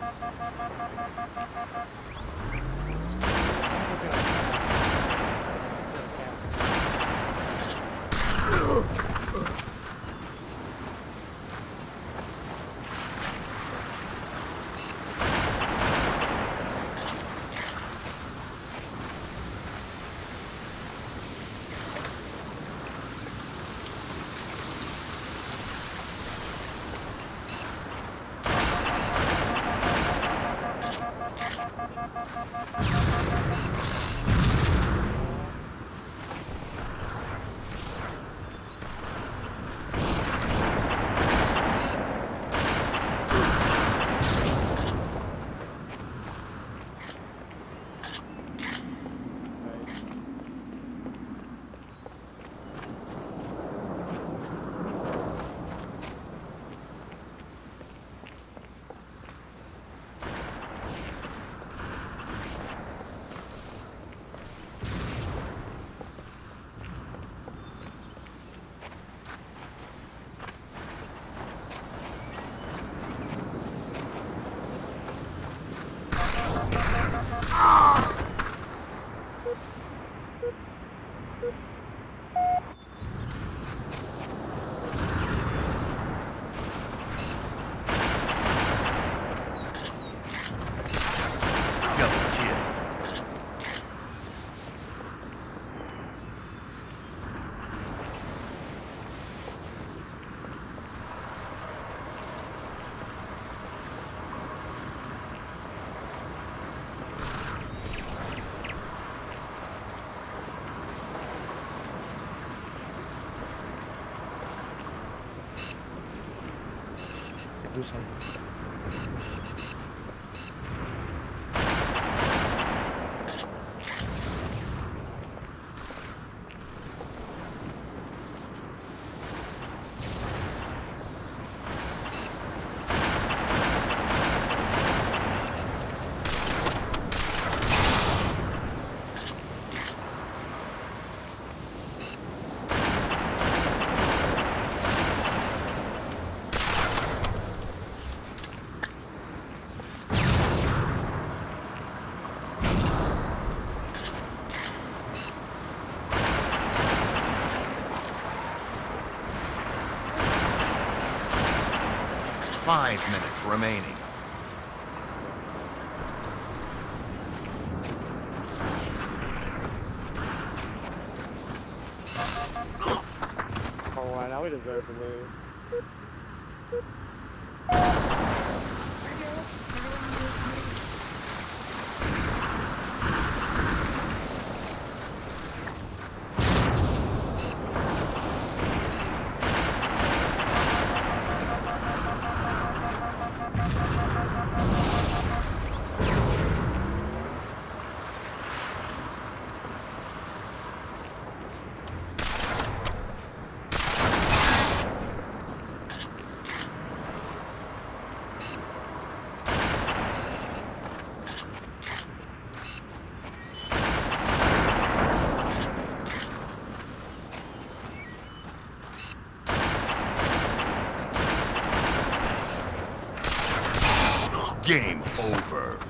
Double kill. どうしたの？Five minutes remaining. Oh, wow, now we deserve to lose. Game over.